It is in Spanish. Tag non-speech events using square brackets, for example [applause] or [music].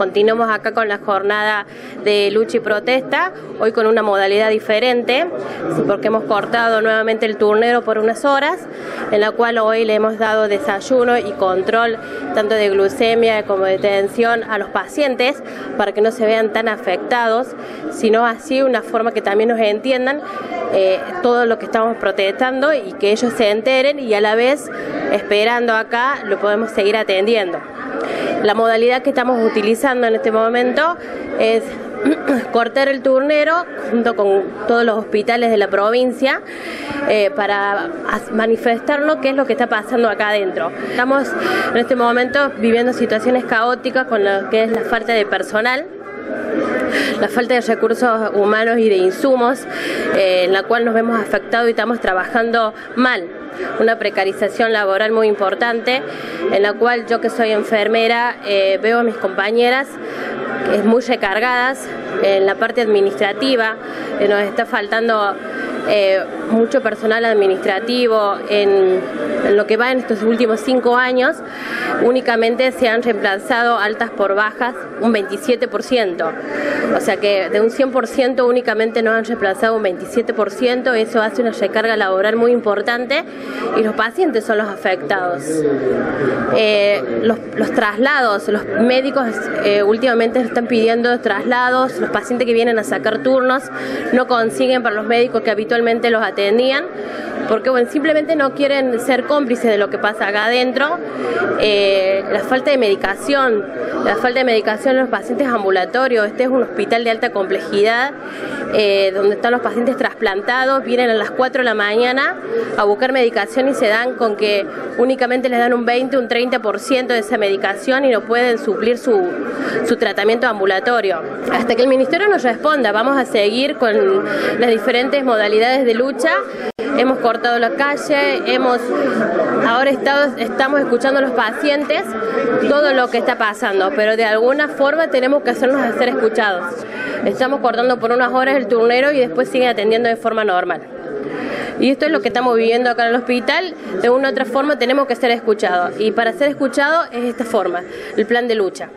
continuamos acá con la jornada de lucha y protesta, hoy con una modalidad diferente, porque hemos cortado nuevamente el turnero por unas horas, en la cual hoy le hemos dado desayuno y control tanto de glucemia como de tensión a los pacientes para que no se vean tan afectados, sino así una forma que también nos entiendan eh, todo lo que estamos protestando y que ellos se enteren y a la vez esperando acá lo podemos seguir atendiendo. La modalidad que estamos utilizando en este momento es [clears throat] cortar el turnero junto con todos los hospitales de la provincia eh, para manifestarnos qué es lo que está pasando acá adentro. Estamos en este momento viviendo situaciones caóticas con lo que es la falta de personal la falta de recursos humanos y de insumos, eh, en la cual nos vemos afectados y estamos trabajando mal. Una precarización laboral muy importante, en la cual yo que soy enfermera eh, veo a mis compañeras muy recargadas en la parte administrativa, nos está faltando eh, mucho personal administrativo en, lo que va en estos últimos cinco años, únicamente se han reemplazado altas por bajas un 27%. O sea que de un 100% únicamente nos han reemplazado un 27%, eso hace una recarga laboral muy importante y los pacientes son los afectados. Eh, los, traslados, los médicos eh, últimamente están pidiendo traslados, los pacientes que vienen a sacar turnos no consiguen para los médicos que habitualmente los atendían, porque bueno, simplemente no quieren ser cómplices de lo que pasa acá adentro. Eh, la falta de medicación, la falta de medicación en los pacientes ambulatorios, este es un hospital de alta complejidad, eh, donde están los pacientes trasplantados, vienen a las 4 de la mañana a buscar medicación y se dan con que únicamente les dan un 20, un 30% de esa medicación y no pueden suplir su, su tratamiento ambulatorio. Hasta que el Ministerio nos responda, vamos a seguir con las diferentes modalidades de lucha. Hemos cortado la calle, hemos ahora estamos escuchando a los pacientes todo lo que está pasando, pero de alguna forma tenemos que hacernos hacer escuchados. Estamos cortando por unas horas el turnero y después siguen atendiendo de forma normal. Y esto es lo que estamos viviendo acá en el hospital. De una u otra forma tenemos que ser escuchados. Y para ser escuchados es esta forma, el plan de lucha.